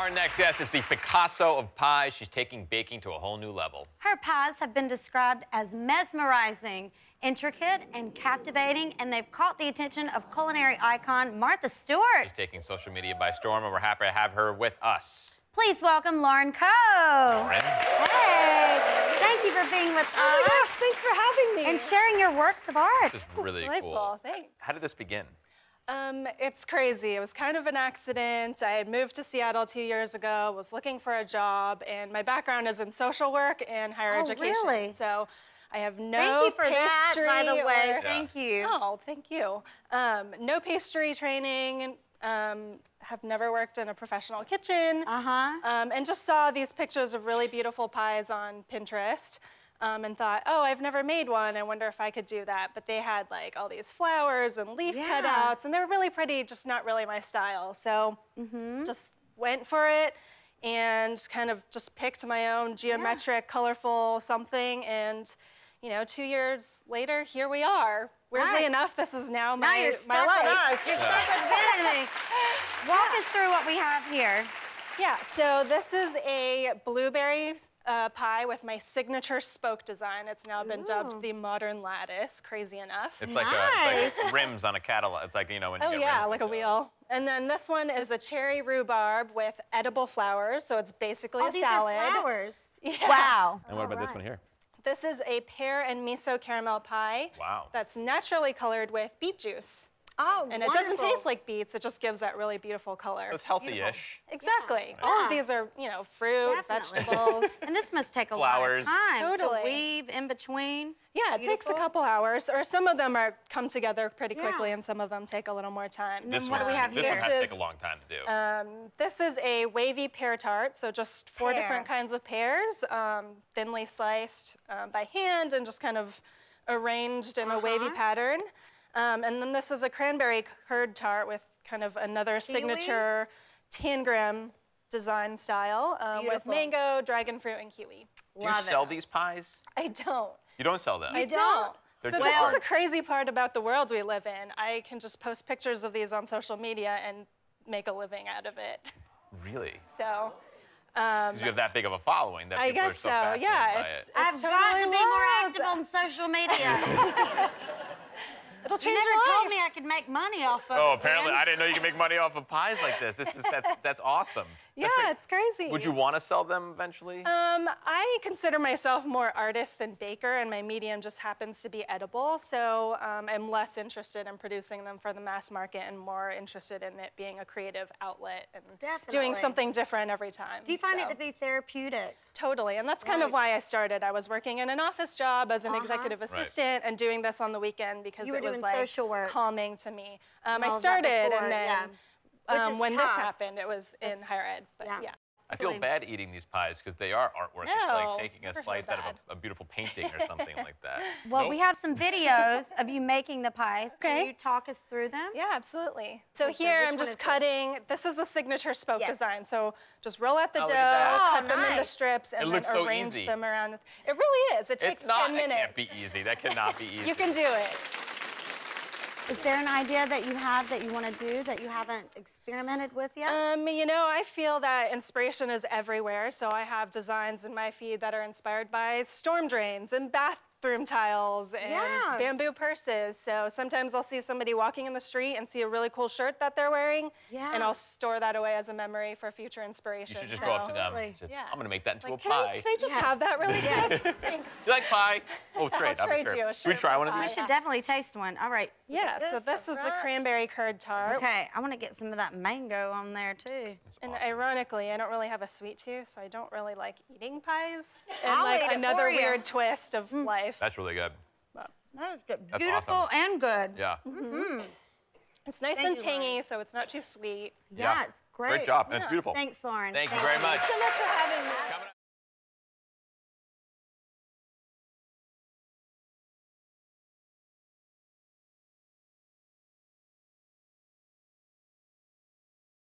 Our next guest is the Picasso of pies. She's taking baking to a whole new level. Her pies have been described as mesmerizing, intricate, and captivating, and they've caught the attention of culinary icon Martha Stewart. She's taking social media by storm, and we're happy to have her with us. Please welcome Lauren Ko. Lauren. Hey, thank you for being with us. Oh my gosh, thanks for having me. and sharing your works of art. This is really delightful. cool. Thanks. How did this begin? Um, it's crazy. It was kind of an accident. I had moved to Seattle two years ago, was looking for a job, and my background is in social work and higher Oh, education. really? So I have no Thank you for that, by the way. or- Thank you. Oh, thank you. Um, no pastry training. Um, have never worked in a professional kitchen. Uh-huh. Um, and just saw these pictures of really beautiful pies on Pinterest. Um, and thought, oh, I've never made one. I wonder if I could do that. But they had like all these flowers and leaf Yeah. cutouts, and they were really pretty, just not really my style. So Mm-hmm. just went for it and kind of just picked my own geometric, colorful something. And you know, two years later, here we are. Weirdly Right. enough, this is now my, Now you're my stuck life. with us. You're stuck with Vanity. Walk us through what we have here. Yeah, so this is a blueberry uh, pie with my signature spoke design. It's now been Ooh. dubbed the modern lattice, crazy enough. It's like, a, it's like rims on a Cadillac. It's like, you know, when you Oh get yeah, rims like a on wheel. And then this one is a cherry rhubarb with edible flowers, so it's basically Oh, a these salad. are flowers. Yeah. Wow. And what about this one here? This is a pear and miso caramel pie. Wow. That's naturally colored with beet juice. Oh, And it doesn't taste like beets, it just gives that really beautiful color. So it's healthy-ish. Exactly. Yeah. All of these are, you know, fruit, Definitely. vegetables. And this must take a Flowers. lot of time Totally. to weave in between. Yeah, it takes a couple hours, or some of them are come together pretty quickly, Yeah. and some of them take a little more time. then This what do one, we have this here? one has to take a long time to do. Um, this is a wavy pear tart, so just four Pear. different kinds of pears, um, thinly sliced um, by hand and just kind of arranged in a wavy Uh-huh. pattern. Um, and then this is a cranberry curd tart with kind of another Kiwi? signature tangram design style um, with mango, dragon fruit, and kiwi. do you sell it. these pies? I don't. You don't sell them. I don't? don't. They're so just this is the crazy part about the world we live in. I can just post pictures of these on social media and make a living out of it. Really? So um, 'Cause you have that big of a following that I people guess are so, so. fascinated Yeah, by it's, it. it's I've got to be more active on social media. It'll you never your told life. me I could make money off of Oh, apparently I didn't know you could make money off of pies like this. This is that's that's awesome. Yeah, That's like- it's crazy. Would you want to sell them eventually? Um, I consider myself more artist than baker, and my medium just happens to be edible. So um, I'm less interested in producing them for the mass market and more interested in it being a creative outlet and doing something different every time. Do you find So- it to be therapeutic? Totally, and that's kind of why I started. I was working in an office job as an Uh-huh. executive Right. assistant and doing this on the weekend because You it was doing like social work. calming to me. Um, All I started, before, and then yeah. Um, when tough. this happened, it was in That's- higher ed. But yeah. yeah. I feel bad eating these pies because they are artwork. No, it's like taking a slice out of a, a beautiful painting or something like that. Well, Nope. we have some videos of you making the pies. Okay. Can you talk us through them? Yeah, absolutely. So Okay, here which I'm just is this? cutting. This is the signature spoke Yes. design. So just roll out the Oh, dough, look at that. cut Oh, them into nice. strips, and then looks so arrange easy. them around. It really is. It takes it's not. 10 It minutes. can't be easy. That cannot be easy. You can do it. Is there an idea that you have that you want to do that you haven't experimented with yet? Um, you know, I feel that inspiration is everywhere. So I have designs in my feed that are inspired by storm drains and bathroom tiles and Yeah. bamboo purses. So sometimes I'll see somebody walking in the street and see a really cool shirt that they're wearing, Yeah. and I'll store that away as a memory for future inspiration. You inspiration. should just so, go up to them. Absolutely. Yeah. I'm gonna make that into Like, a can I, pie. can I just Yeah. have that really quick? Thanks. Do you like pie? Oh, trade. I'm trade you Should we try one of these? We should definitely taste one. All right. Yeah, so This this is the cranberry curd tart. Okay, I want to get some of that mango on there too. And ironically, I don't really have a sweet tooth, so I don't really like eating pies. And I'll like eat it another for you. weird twist of hmm. life. That's really good. That is good. That's Beautiful awesome. and good. Yeah. Mm. It's nice Thank and tangy, Lauren. so it's not too sweet. Yeah, it's great. Great job. That's Yeah. beautiful. Thanks, Lauren. Thank you very much. Thanks So much for having me. Come